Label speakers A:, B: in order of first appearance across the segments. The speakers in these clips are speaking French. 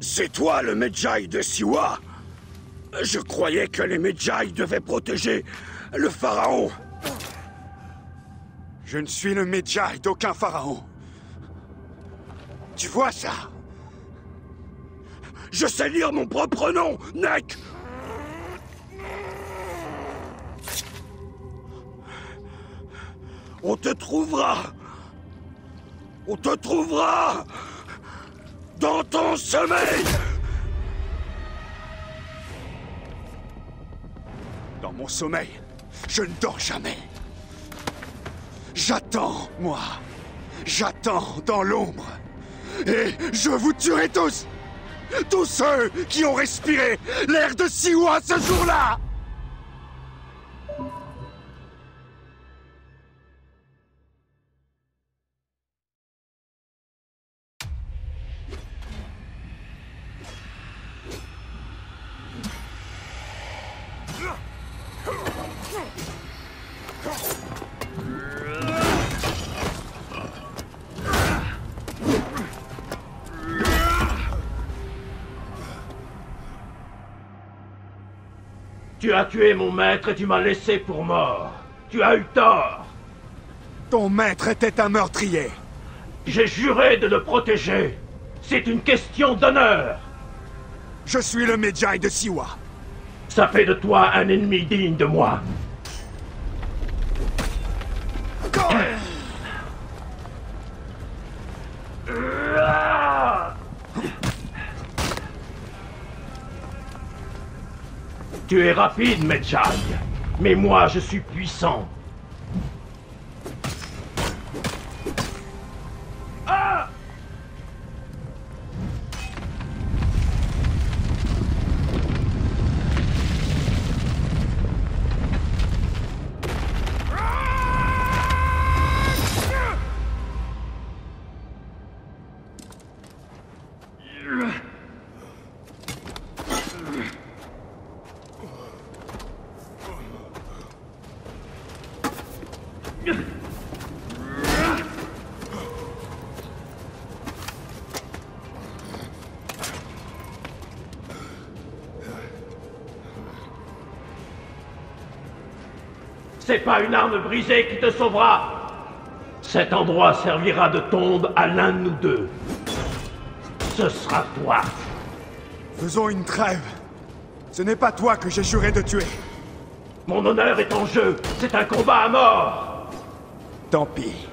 A: C'est toi le Medjay de Siwa. Je croyais que les Medjay devaient protéger le pharaon.
B: Je ne suis le Medjay d'aucun pharaon. Tu vois ça?
A: Je sais lire mon propre nom, Nek. On te trouvera. On te trouvera Dans ton sommeil
B: Dans mon sommeil, je ne dors jamais. J'attends, moi. J'attends dans l'ombre. Et je vous tuerai tous Tous ceux qui ont respiré l'air de Siwa ce jour-là
C: Tu as tué mon maître et tu m'as laissé pour mort. Tu as eu tort.
B: Ton maître était un meurtrier.
C: J'ai juré de le protéger. C'est une question d'honneur.
B: Je suis le Medjay de Siwa.
C: Ça fait de toi un ennemi digne de moi. Tu es rapide, Medjay. Mais moi, je suis puissant. C'est pas une arme brisée qui te sauvera. Cet endroit servira de tombe à l'un de nous deux. Ce sera toi.
B: Faisons une trêve. Ce n'est pas toi que j'ai juré de tuer.
C: Mon honneur est en jeu. C'est un combat à mort.
B: Tant pis.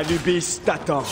B: Anubis t'attend.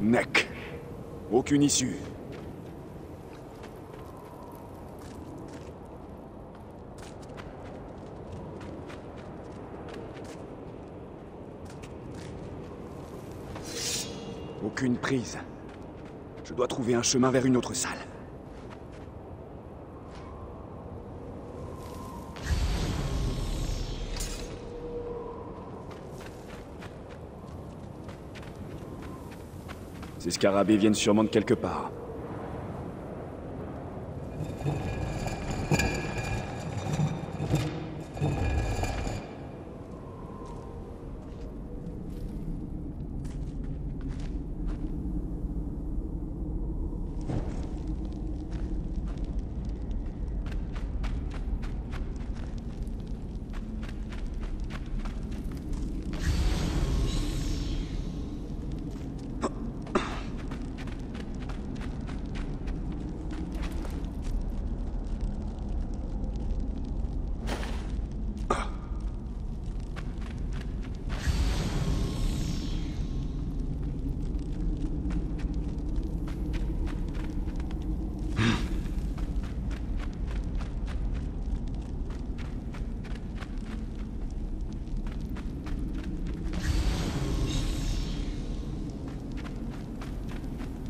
B: Neck. Aucune issue. Aucune prise. Je dois trouver un chemin vers une autre salle. Ces scarabées viennent sûrement de quelque part.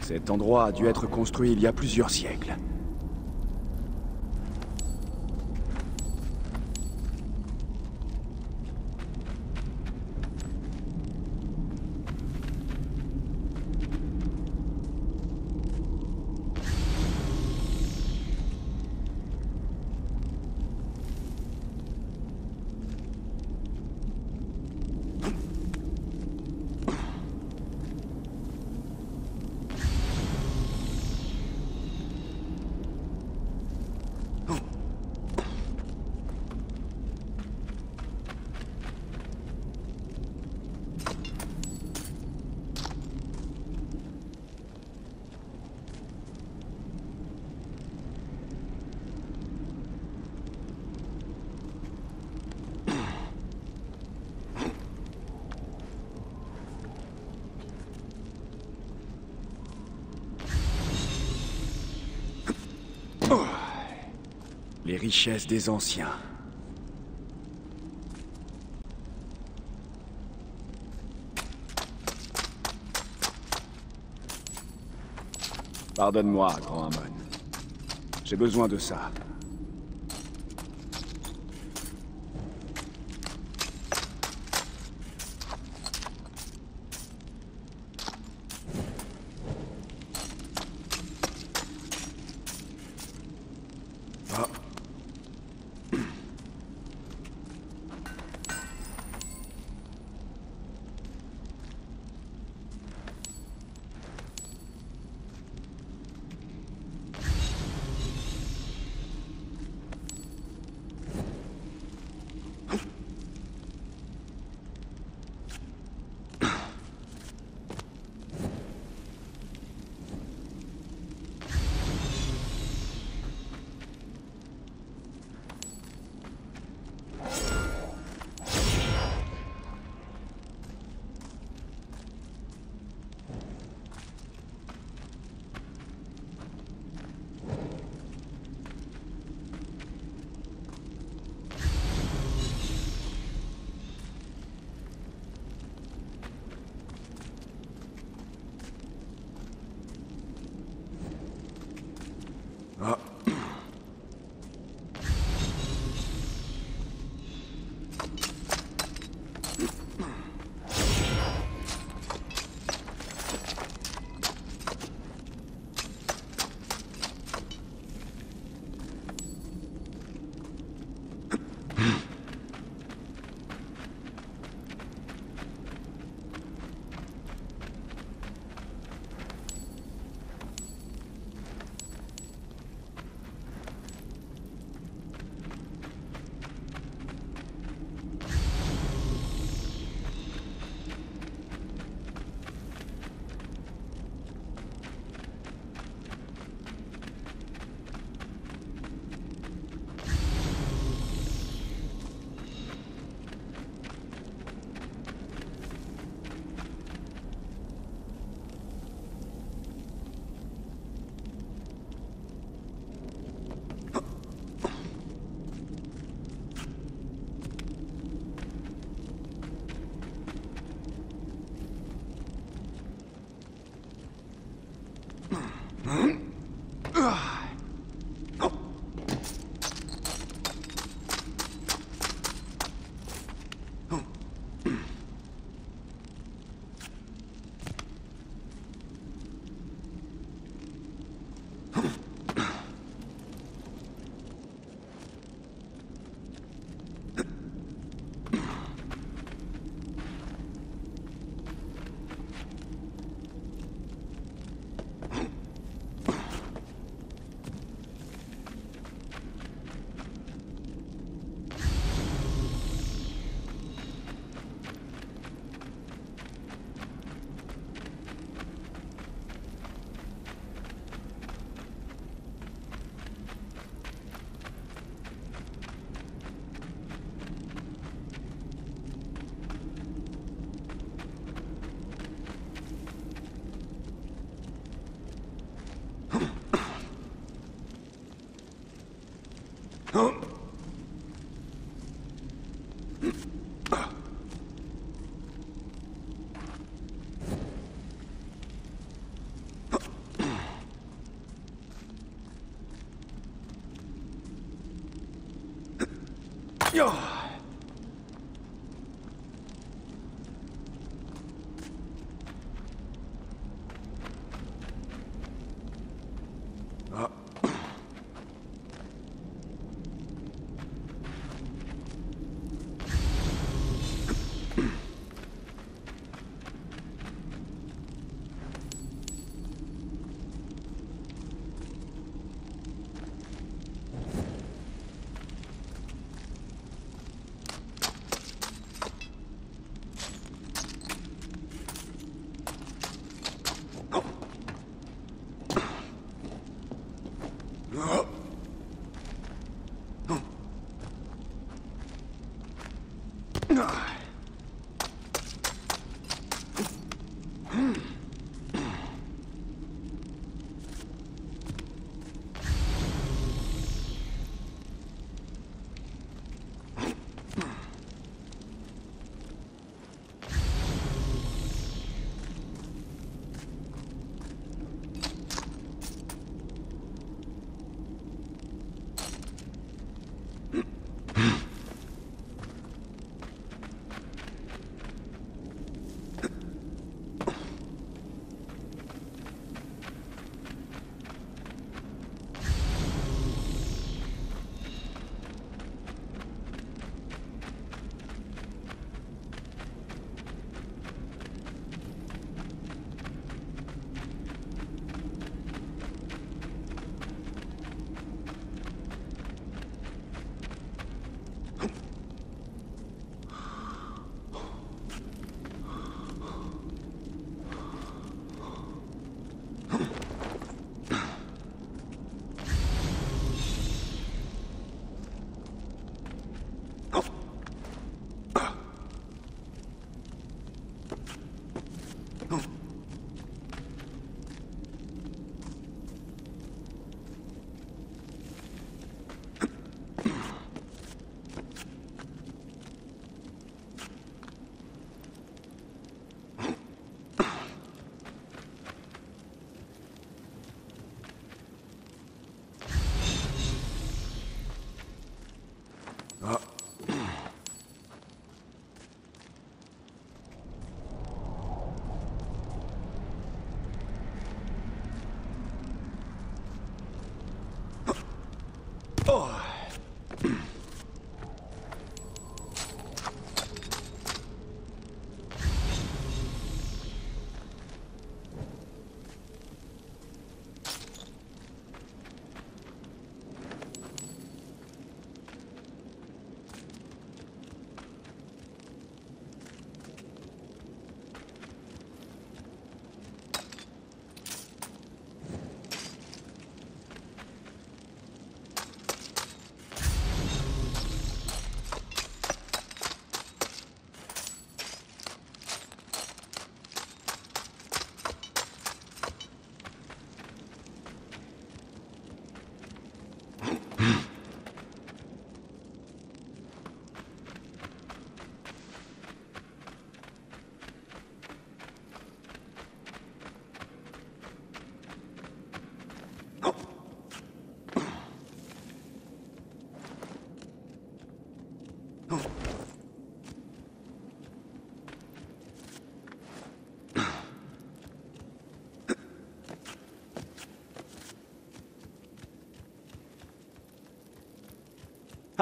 B: Cet endroit a dû être construit il y a plusieurs siècles. Les richesses des anciens. Pardonne-moi, grand Amon. J'ai besoin de ça.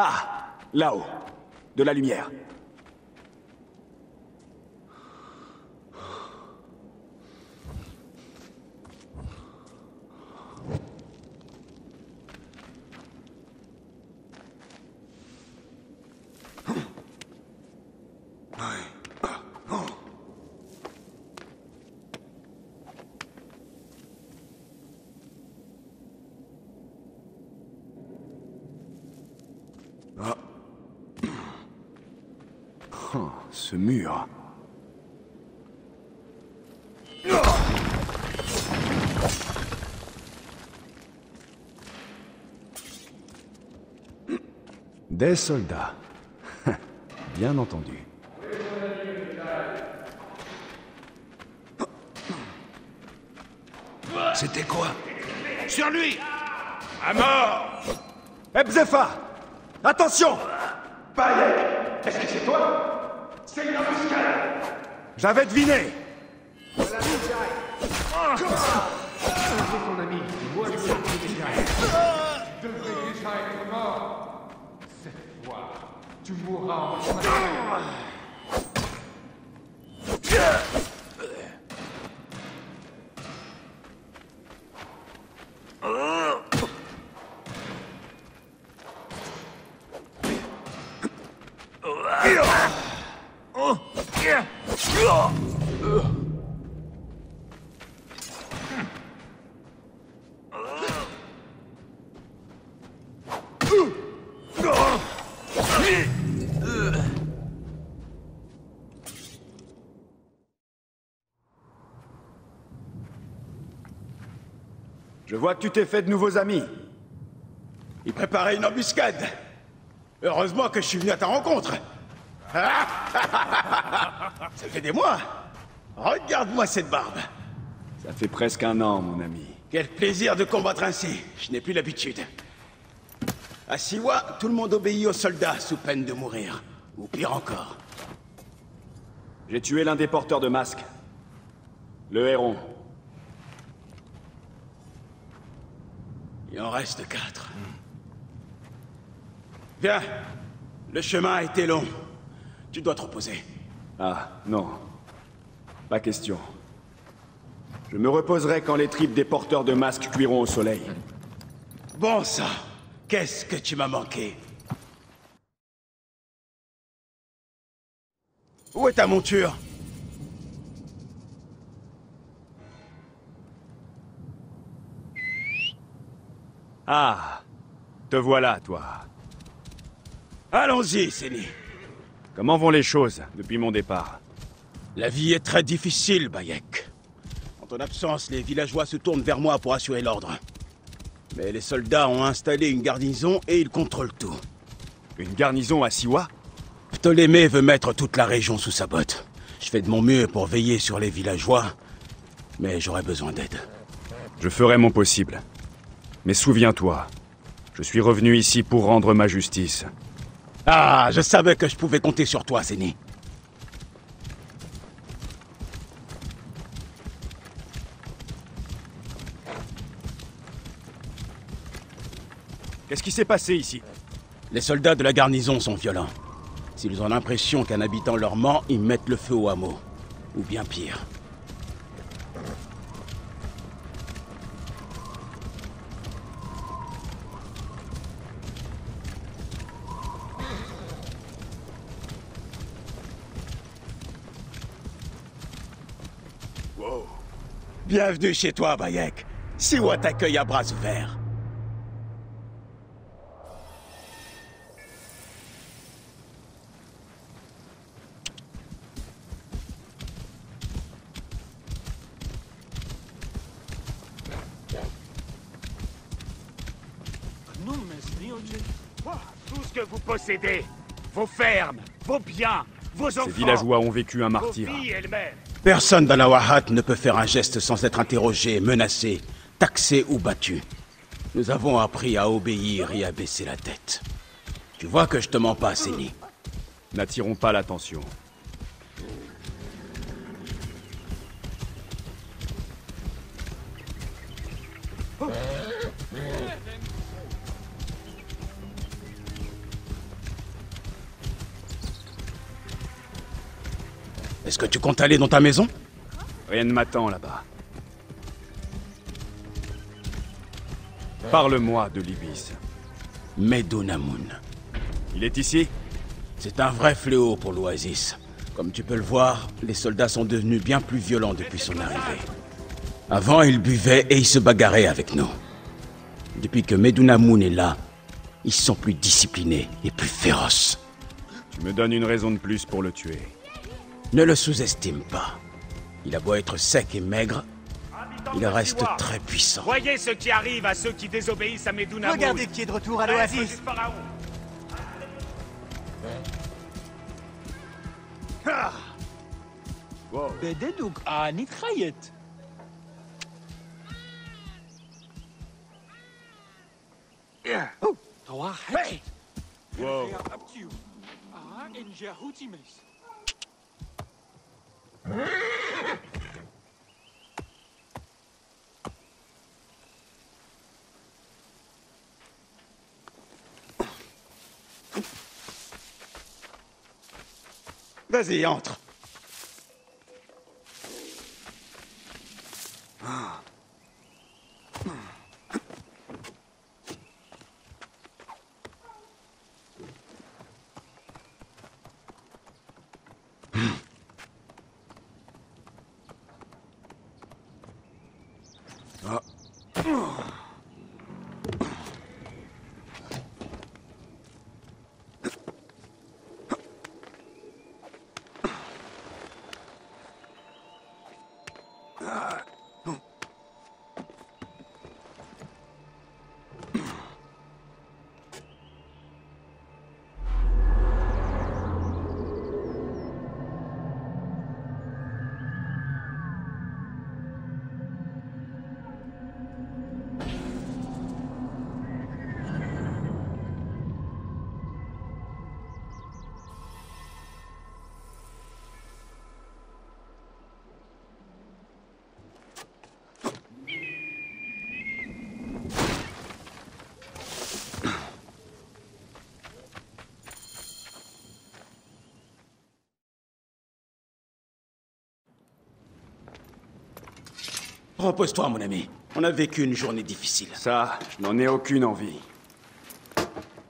B: Ah Là-haut. De la lumière. Oh, ce mur. Des soldats. Bien entendu.
D: C'était quoi?
E: Sur lui
D: À mort
B: Ebzefa Attention
D: Bayek Est-ce que c'est toi? C'est une embuscade
E: J'avais deviné
F: ton ami. Moi, je suis déjà. Tu devrais déjà être mort. Cette fois, tu mourras
E: Je vois que tu t'es fait de nouveaux amis.
D: Il préparait une embuscade. Heureusement que je suis venu à ta rencontre. Ça fait des mois. Regarde-moi cette barbe.
B: Ça fait presque un an, mon ami.
D: Quel plaisir de combattre ainsi. Je n'ai plus l'habitude. À Siwa, tout le monde obéit aux soldats sous peine de mourir. Ou pire encore.
B: J'ai tué l'un des porteurs de masques. Le héron.
D: Il en reste quatre. Viens. Le chemin a été long. Tu dois te reposer.
B: Ah, non. Pas question. Je me reposerai quand les tripes des porteurs de masques cuiront au soleil.
D: Bon sang, qu'est-ce que tu m'as manqué? Où est ta monture?
B: Ah, te voilà, toi.
D: Allons-y, Séni.
B: Comment vont les choses depuis mon départ?
D: La vie est très difficile, Bayek. En ton absence, les villageois se tournent vers moi pour assurer l'ordre. Mais les soldats ont installé une garnison et ils contrôlent tout.
B: Une garnison à Siwa?
D: Ptolémée veut mettre toute la région sous sa botte. Je fais de mon mieux pour veiller sur les villageois, mais j'aurai besoin d'aide.
B: Je ferai mon possible. Mais souviens-toi, je suis revenu ici pour rendre ma justice.
D: Ah, je savais que je pouvais compter sur toi, Zéni.
B: Qu'est-ce qui s'est passé ici?
D: Les soldats de la garnison sont violents. S'ils ont l'impression qu'un habitant leur ment, ils mettent le feu au hameau. Ou bien pire. Bienvenue chez toi, Bayek. Siwa t'accueille à bras ouverts.
G: Tout ce que vous possédez, vos fermes, vos biens, vos enfants,
B: Ces villageois ont vécu un
G: vos
B: martyr.
G: filles elles-mêmes.
D: Personne dans la Wahat ne peut faire un geste sans être interrogé, menacé, taxé ou battu. Nous avons appris à obéir et à baisser la tête. Tu vois que je te mens pas, Séni.
B: N'attirons pas l'attention.
D: Comptes aller dans ta maison
B: Rien ne m'attend là-bas. Parle-moi de l'Ibis.
D: Medunamun.
B: Il est ici?
D: C'est un vrai fléau pour l'Oasis. Comme tu peux le voir, les soldats sont devenus bien plus violents depuis son arrivée. Avant, ils buvaient et ils se bagarraient avec nous. Depuis que Medunamun est là, ils sont plus disciplinés et plus féroces.
B: Tu me donnes une raison de plus pour le tuer.
D: Ne le sous-estime pas. Il a beau être sec et maigre, il reste très puissant.
G: Voyez ce qui arrive à ceux qui désobéissent à Medunamur.
H: Regardez qui est de retour à l'oasis. Bededuk
B: Wow.
D: Vas-y, entre. Repose-toi, mon ami. On a vécu une journée difficile.
B: Ça, je n'en ai aucune envie.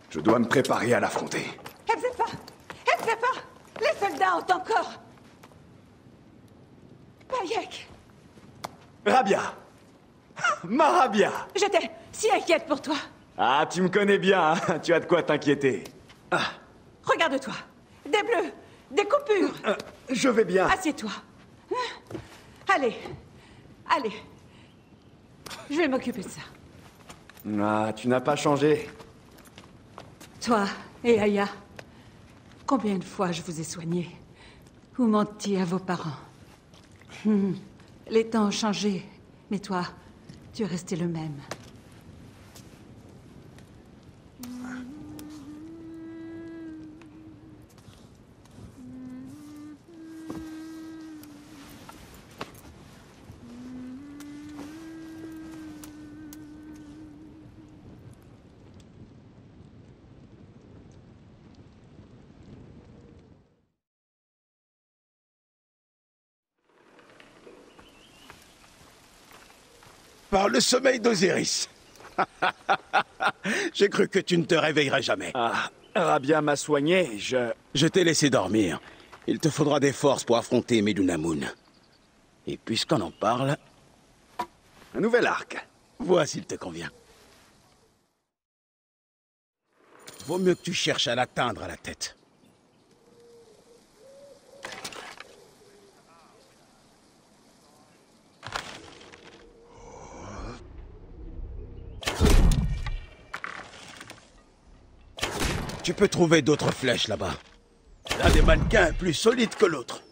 B: Je dois me préparer à l'affronter.
I: Hebzefa Hebzefa Les soldats ont encore... Bayek
B: Rabia Marabia
I: J'étais si inquiète pour toi.
B: Ah, tu me connais bien, hein tu as de quoi t'inquiéter.
I: Regarde-toi. Des bleus, des coupures.
B: Euh, je vais bien.
I: Assieds-toi. Hein? Allez, allez. Je vais m'occuper de ça.
B: Ah, tu n'as pas changé.
I: Toi et Aya, combien de fois je vous ai soigné Ou menti à vos parents? Hmm. Les temps ont changé, mais toi, tu es resté le même.
D: Par le sommeil d'Osiris. J'ai cru que tu ne te réveillerais jamais.
B: Ah, Rabia m'a soigné, je...
D: Je t'ai laissé dormir. Il te faudra des forces pour affronter Medunamun. Et puisqu'on en parle,
B: Un nouvel arc.
D: vois s'il te convient. Vaut mieux que tu cherches à l'atteindre à la tête. Tu peux trouver d'autres flèches là-bas. L'un des mannequins est plus solide que l'autre.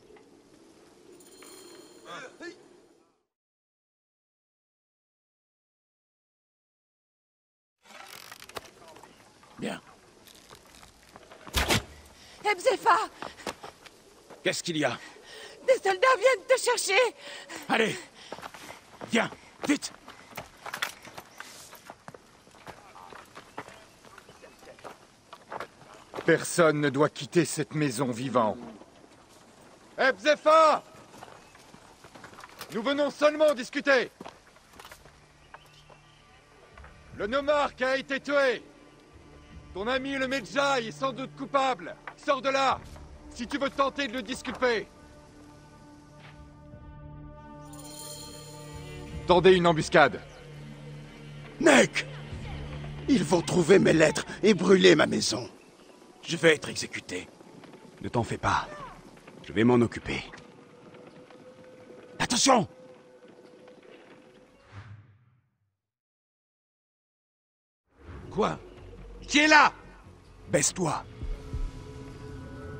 D: Bien.
I: Hebzefa
D: Qu'est-ce qu'il y a?
I: Des soldats viennent te chercher
D: Allez Viens Vite
F: Personne ne doit quitter cette maison vivant. Ebzefa Nous venons seulement discuter. Le nomarque a été tué. Ton ami le Medjay est sans doute coupable. Sors de là Si tu veux tenter de le disculper. Tendez une embuscade.
D: Nek Ils vont trouver mes lettres et brûler ma maison. Je vais être exécuté.
B: Ne t'en fais pas. Je vais m'en occuper.
D: Attention Quoi? Qui est là? Baisse-toi.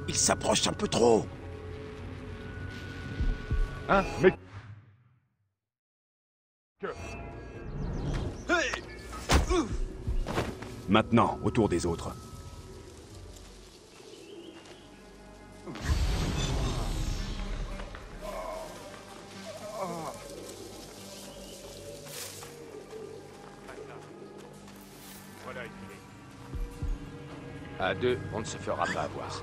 D: Il s'approche un peu trop.
F: Hein? Mais...
B: Maintenant, au tour des autres.
J: À deux, on ne se fera pas avoir.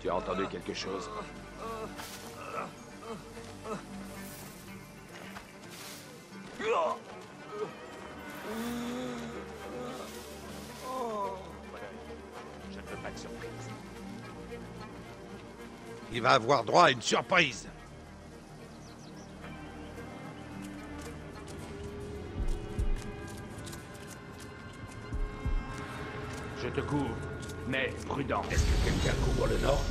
J: Tu as entendu quelque chose?
K: Il va avoir droit à une surprise.
C: Je te couvre, mais prudent.
G: Est-ce que quelqu'un couvre le nord?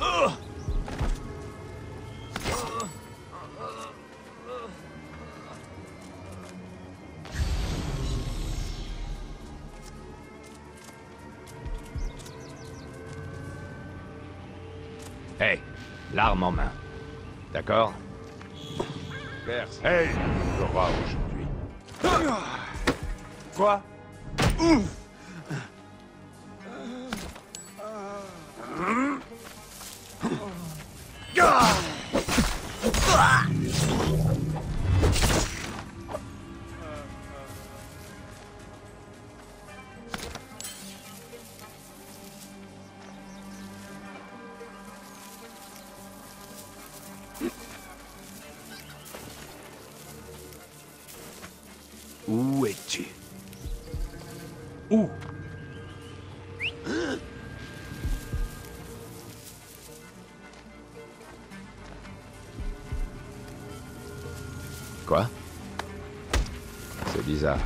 J: Hé, l'arme en main. D'accord?
K: Merci.
G: Hey
J: L'aura aujourd'hui.
G: Quoi? Où es-tu? Où?
J: Quoi? C'est bizarre.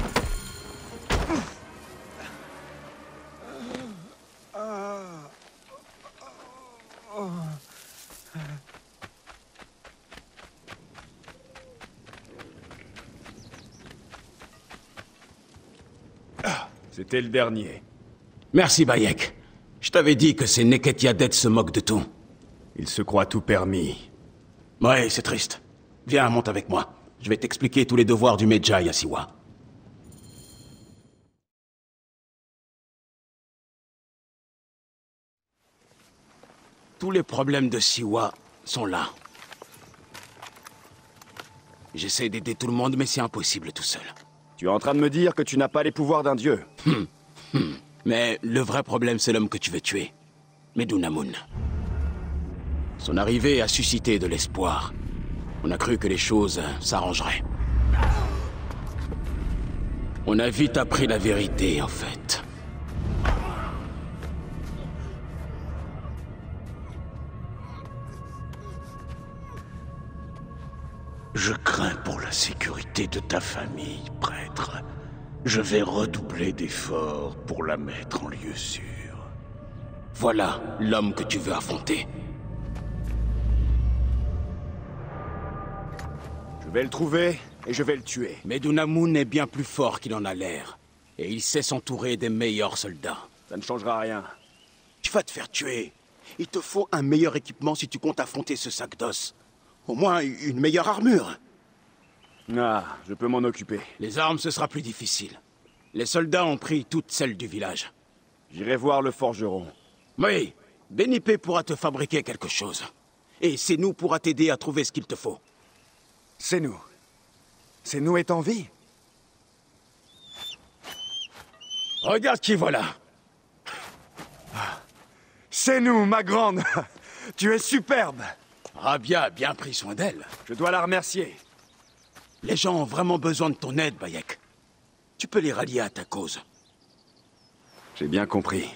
B: C'était le dernier.
D: Merci, Bayek. Je t'avais dit que ces Neketiadet se moquent de tout.
B: Il se croit tout permis.
D: Ouais, c'est triste. Viens, monte avec moi. Je vais t'expliquer tous les devoirs du Medjay à Siwa. Tous les problèmes de Siwa sont là. J'essaie d'aider tout le monde, mais c'est impossible tout seul.
B: Tu es en train de me dire que tu n'as pas les pouvoirs d'un dieu
D: Mais le vrai problème, c'est l'homme que tu veux tuer. Medunamun. Son arrivée a suscité de l'espoir. On a cru que les choses s'arrangeraient. On a vite appris la vérité, en fait.
L: Je crains pour la sécurité de ta famille, Je vais redoubler d'efforts pour la mettre en lieu sûr.
D: Voilà l'homme que tu veux affronter.
B: Je vais le trouver et je vais le tuer.
D: Medunamun est bien plus fort qu'il en a l'air. Et il sait s'entourer des meilleurs soldats.
B: Ça ne changera rien.
D: Tu vas te faire tuer. Il te faut un meilleur équipement si tu comptes affronter ce sac d'os. Au moins une meilleure armure.
B: Ah, je peux m'en occuper.
D: Les armes, ce sera plus difficile. Les soldats ont pris toutes celles du village.
B: J'irai voir le forgeron.
D: Oui, Benipé pourra te fabriquer quelque chose. Et c'est nous pourra t'aider à trouver ce qu'il te faut.
E: C'est nous. C'est nous est en vie.
D: Regarde qui voilà.
E: C'est nous, ma grande. Tu es superbe.
D: Rabia a bien pris soin d'elle.
E: Je dois la remercier.
D: Les gens ont vraiment besoin de ton aide, Bayek. Tu peux les rallier à ta cause.
B: J'ai bien compris.